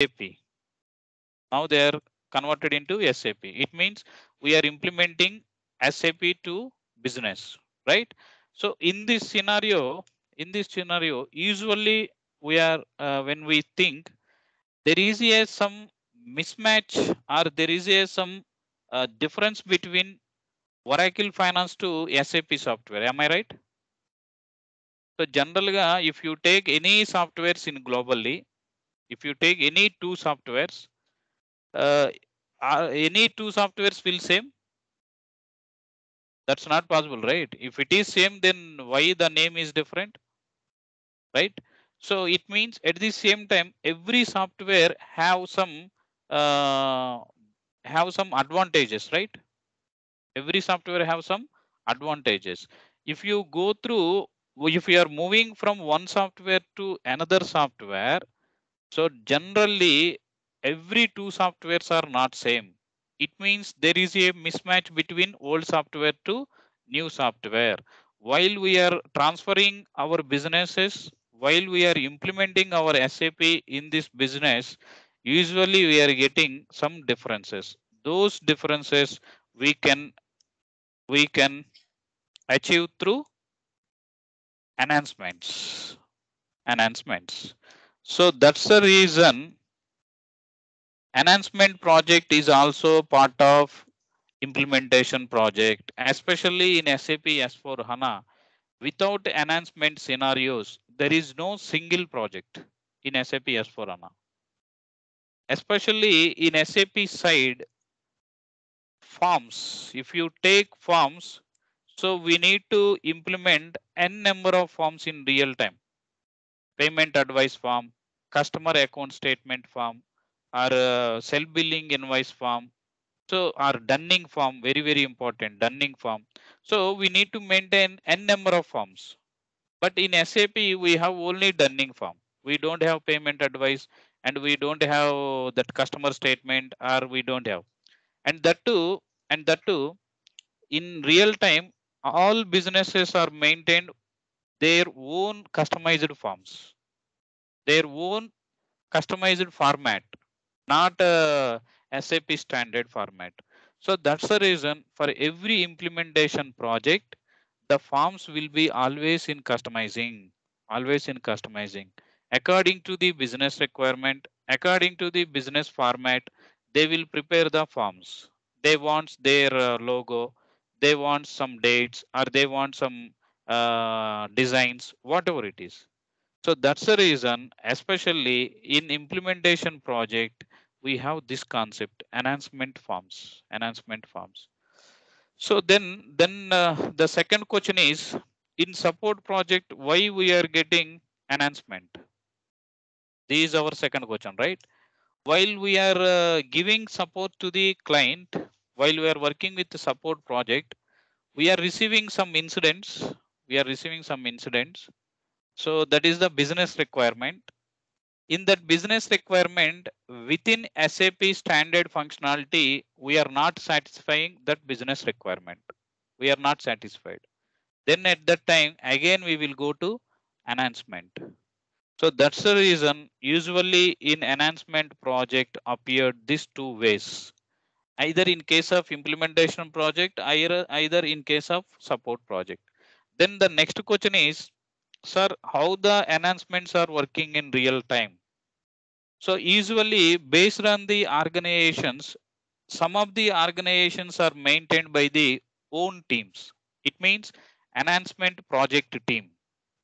SAP. Now they are converted into SAP. It means we are implementing SAP to business, right? So in this scenario, in this scenario, usually we are uh, when we think there is a some mismatch or there is a some uh, difference between Oracle Finance to SAP software. Am I right? So generally, if you take any softwares in globally, if you take any two softwares, uh, any two softwares will same? That's not possible, right? If it is same, then why the name is different, right? So it means at the same time, every software have some uh, have some advantages, right? Every software have some advantages. If you go through, if you are moving from one software to another software, so generally every two softwares are not same. It means there is a mismatch between old software to new software. While we are transferring our businesses, while we are implementing our SAP in this business, usually we are getting some differences. Those differences we can we can achieve through enhancements. Enhancements. So that's the reason enhancement project is also part of implementation project, especially in SAP S4 HANA. Without enhancement scenarios, there is no single project in SAP S4 HANA. Especially in SAP side, forms, if you take forms, so we need to implement n number of forms in real time. Payment advice form, customer account statement form, or uh, self-billing invoice form. So our dunning form, very, very important, dunning form. So we need to maintain n number of forms. But in SAP, we have only dunning form. We don't have payment advice and we don't have that customer statement or we don't have. And that too, and that too, in real time, all businesses are maintained their own customized forms, their own customized format, not a SAP standard format. So that's the reason for every implementation project, the forms will be always in customizing, always in customizing. According to the business requirement, according to the business format, they will prepare the forms. They want their uh, logo, they want some dates, or they want some uh, designs, whatever it is. So that's the reason, especially in implementation project, we have this concept enhancement forms, enhancement forms. So then, then uh, the second question is in support project, why we are getting enhancement? This is our second question, right? While we are uh, giving support to the client, while we are working with the support project, we are receiving some incidents. We are receiving some incidents. So that is the business requirement. In that business requirement, within SAP standard functionality, we are not satisfying that business requirement. We are not satisfied. Then at that time, again, we will go to enhancement. So that's the reason usually in enhancement project appeared these two ways. Either in case of implementation project, either, either in case of support project. Then the next question is, sir, how the enhancements are working in real time? So usually based on the organizations, some of the organizations are maintained by the own teams. It means enhancement project team,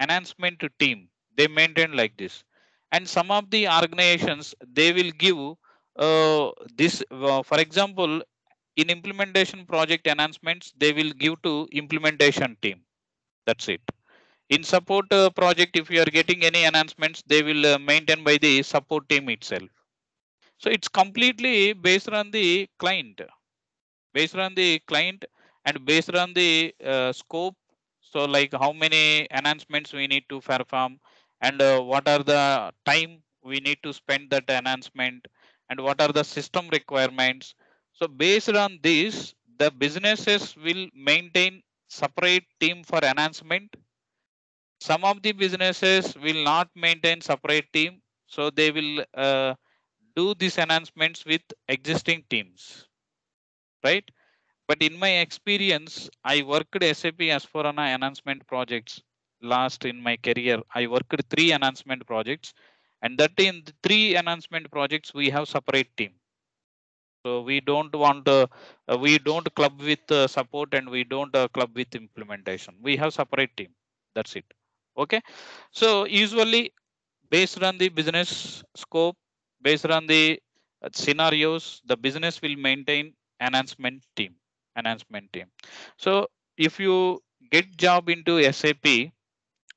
enhancement team they maintain like this and some of the organizations they will give uh, this uh, for example in implementation project enhancements they will give to implementation team that's it in support uh, project if you are getting any enhancements they will uh, maintain by the support team itself. So it's completely based on the client based on the client and based on the uh, scope. So like how many enhancements we need to perform and uh, what are the time we need to spend that enhancement and what are the system requirements. So based on this the businesses will maintain separate team for enhancement some of the businesses will not maintain separate team so they will uh, do these enhancements with existing teams, right? But in my experience, I worked SAP S4 HANA enhancement projects last in my career. I worked three enhancement projects and that in three enhancement projects, we have separate team. So we don't want, uh, we don't club with uh, support and we don't uh, club with implementation. We have separate team. That's it. Okay. So usually based on the business scope, based on the uh, scenarios, the business will maintain enhancement team, enhancement team. So if you get job into SAP,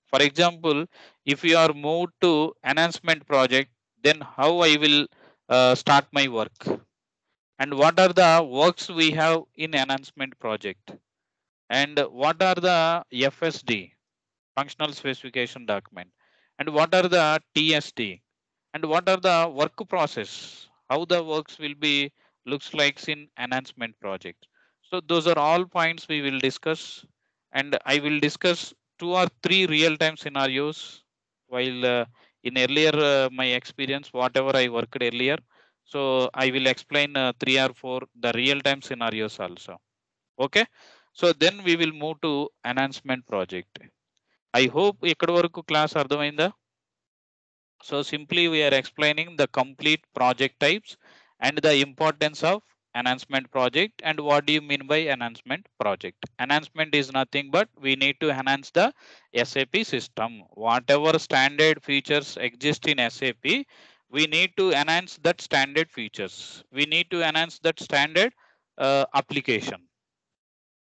for example, if you are moved to enhancement project, then how I will uh, start my work and what are the works we have in enhancement project and what are the FSD, functional specification document and what are the TSD and what are the work process, how the works will be looks like in enhancement project. So those are all points we will discuss and I will discuss two or three real-time scenarios while uh, in earlier uh, my experience, whatever I worked earlier. So I will explain uh, three or four the real-time scenarios also. Okay. So then we will move to enhancement project. I hope ikkadi varaku class అర్థమైందా so simply we are explaining the complete project types and the importance of enhancement project and what do you mean by enhancement project enhancement is nothing but we need to enhance the sap system whatever standard features exist in sap we need to enhance that standard features we need to enhance that standard uh, application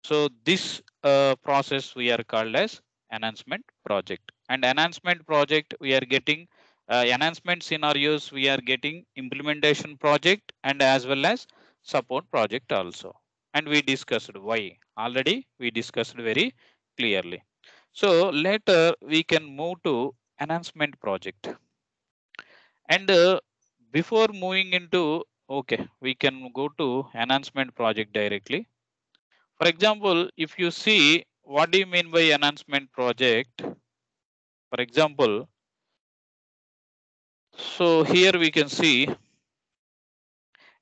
so this uh, process we are called as enhancement project. And enhancement project we are getting uh, enhancement scenarios we are getting implementation project and as well as support project also. And we discussed why. Already we discussed very clearly. So later we can move to enhancement project. And uh, before moving into okay we can go to enhancement project directly. For example if you see what do you mean by enhancement project for example so here we can see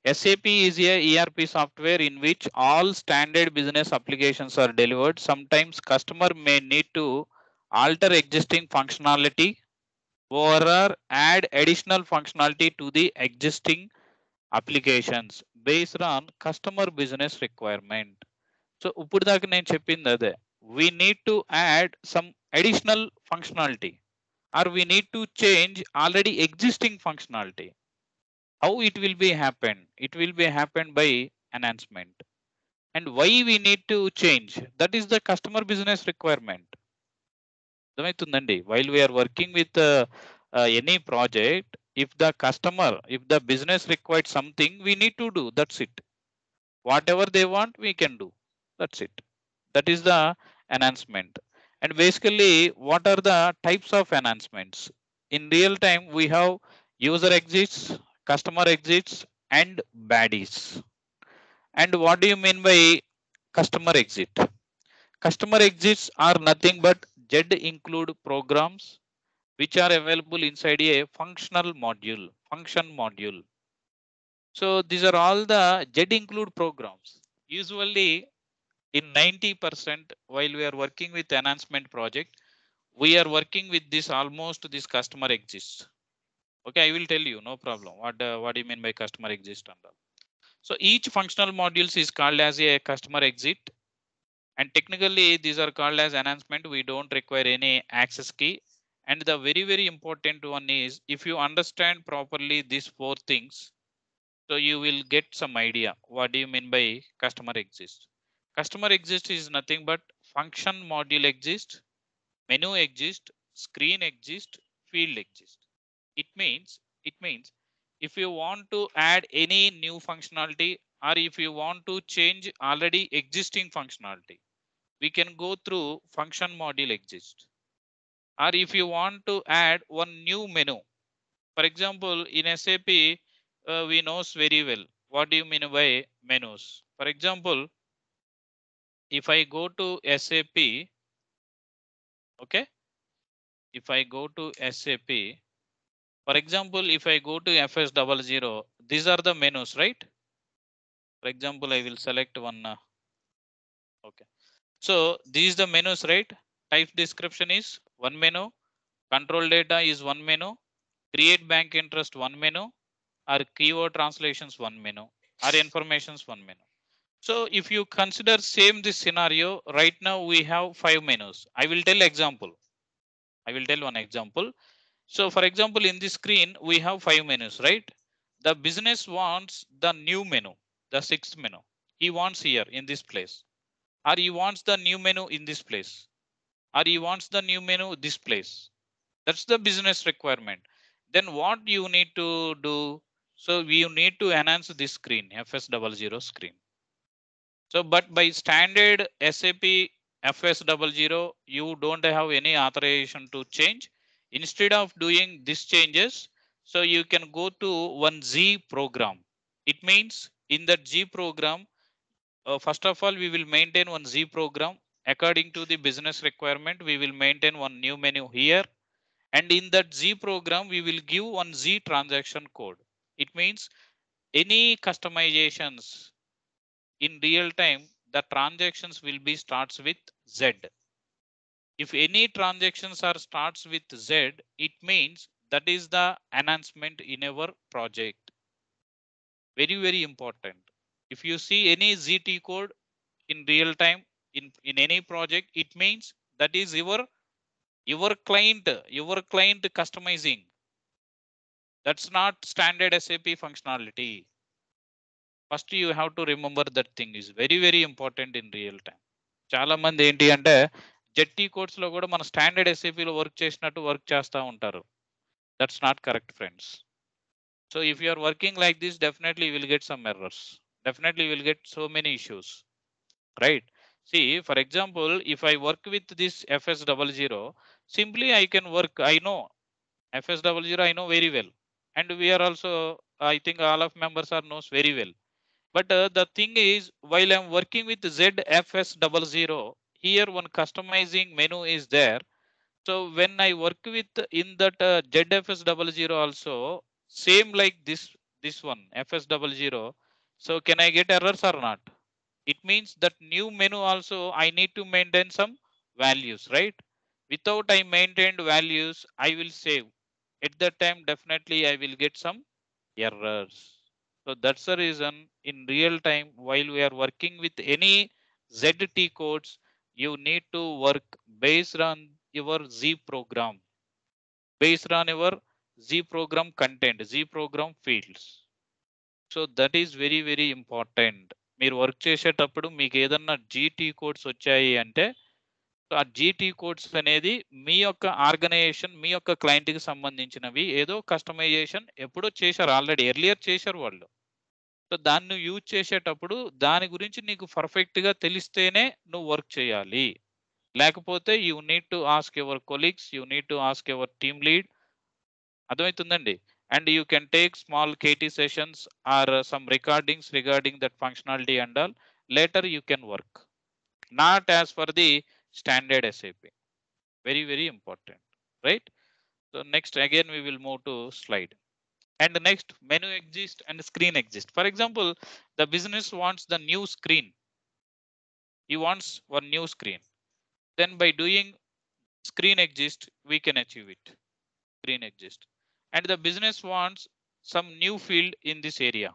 SAP is a ERP software in which all standard business applications are delivered. Sometimes customer may need to alter existing functionality or add additional functionality to the existing applications based on customer business requirement. So ఇప్పుడు దాకా నేను చెప్పింది అదే we need to add some additional functionality or we need to change already existing functionality. How it will be happen? It will be happen by enhancement. And why we need to change? That is the customer business requirement. While we are working with uh, uh, any project, if the customer, if the business requires something, we need to do. That's it. Whatever they want, we can do. That's it. That is the enhancement. And basically what are the types of enhancements? In real time we have user exits customer exits and BAdIs. And what do you mean by customer exit? Customer exits are nothing but z include programs which are available inside a functional module function module. So these are all the z include programs. Usually in 90% while we are working with enhancement project we are working with this almost this customer exists. Okay i will tell you no problem. What uh, what do you mean by customer exist and all? So each functional modules is called as a customer exit. And technically these are called as enhancement. We don't require any access key. And the very very important one is if you understand properly these four things so you will get some idea. What do you mean by customer exist customer exist is nothing but function module exist menu exist screen exist field exist. It means it means if you want to add any new functionality or if you want to change already existing functionality we can go through function module exist. Or if you want to add one new menu for example in sap uh, we knows very well. What do you mean by menus? For example if i go to sap okay if i go to sap For example, if I go to FS00, these are the menus, right? For example, I will select one. okay. So these the menus, right? Type description is one menu. Control data is one menu. Create bank interest one menu. Or keyword translations one menu. Or informations one menu. So if you consider same this scenario, right now we have five menus. I will tell example. I will tell one example. So for example, in this screen, we have five menus, right? The business wants the new menu, the sixth menu. He wants here in this place. Or he wants the new menu in this place. Or he wants the new menu this place. That's the business requirement. Then what you need to do? So we need to enhance this screen, FS00 screen. So, but by standard SAP FS00, you don't have any authorization to change. Instead of doing these changes, so you can go to one Z program. It means in that Z program, uh, first of all, we will maintain one Z program. According to the business requirement, we will maintain one new menu here. And in that Z program, we will give one Z transaction code. It means any customizations in real time, the transactions will be starts with Z. If any transactions are starts with Z, it means that is the enhancement in our project. Very, very important. If you see any ZT code in real time in, in any project, it means that is your your client, your client customizing. That's not standard SAP functionality. First you have to remember that thing is very very important in real time చాలా మంది ఏంటి అంటే జెట్టి course లో కూడా మన standard ఎస్ఏపీలో work చేసినట్టు work చేస్తూ ఉంటారు that's not correct friends so if you are working like this definitely will get some errors definitely will get so many issues right see for example if I work with this FS double zero simply I can work I know FS double zero I know very well and we are also I think all of members are knows very well but uh, the thing is while i'm working with zfs00 here one customizing menu is there. So when i work with in that uh, zfs00 also same like this this one fs00 so can i get errors or not? It means that new menu also i need to maintain some values right? Without i maintained values i will save. At that time definitely i will get some errors. So that's the reason in real time while we are working with any ZT codes, you need to work based on your Z program, based on your Z program content, Z program fields. So that is very very important మీరు work చేసేటప్పుడు మీకు ఏదన్నా GT codes వచ్చాయి అంటే ఆ GT codes అనేది మీ యొక్క organisation మీ యొక్క క్లయింట్కి సంబంధించినవి ఏదో కస్టమైజేషన్ ఎప్పుడో చేశారు ఆల్రెడీ ఎర్లియర్ చేశారు వాళ్ళు సో దాన్ని యూజ్ చేసేటప్పుడు దాని గురించి నీకు పర్ఫెక్ట్గా తెలిస్తేనే నువ్వు వర్క్ చేయాలి. లేకపోతే you need to ask your colleagues you need to ask your team lead. అర్థమవుతుందండి? And you can take small KT sessions or some recordings regarding that functionality and all. Later you can work. Not as for the standard SAP very very important. Right? So next again we will move to slide. And the next menu exist and screen exist for example the business wants the new screen. He wants one new screen. Then by doing screen exist we can achieve it. Screen exist. And the business wants some new field in this area.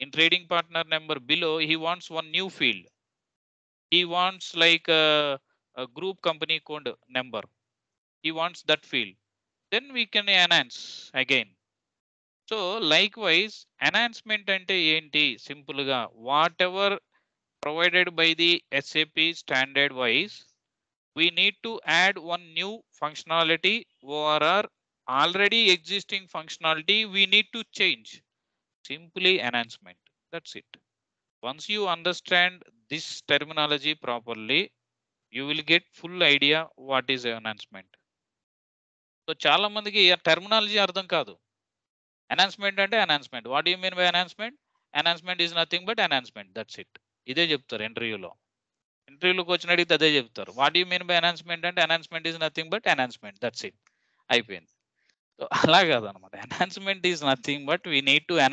In trading partner number below he wants one new field. He wants like a, a group company code number. He wants that field. Then we can enhance again so like wise enhancement అంటే ఏంటి simple గా what ever provided by the SAP standard wise we need to add one new functionality ORR already existing functionality we need to change simply enhancement that's it once you understand this terminology properly you will get full idea what is enhancement so చాలా మందికి terminology అర్థం కాదు enhancement అంటే enhancement what you mean by enhancement enhancement is nothing but enhancement that's it ఇదే చెప్తారు ఇంటర్వ్యూలో ఇంటర్వ్యూలోకి వచ్చిన అడిగితే అదే చెప్తారు. What you mean by enhancement అంటే enhancement is nothing but enhancement that's it అయిపోయింది. సో అలా కాదనమాట. Enhancement is nothing but we need to ఎన్‌హా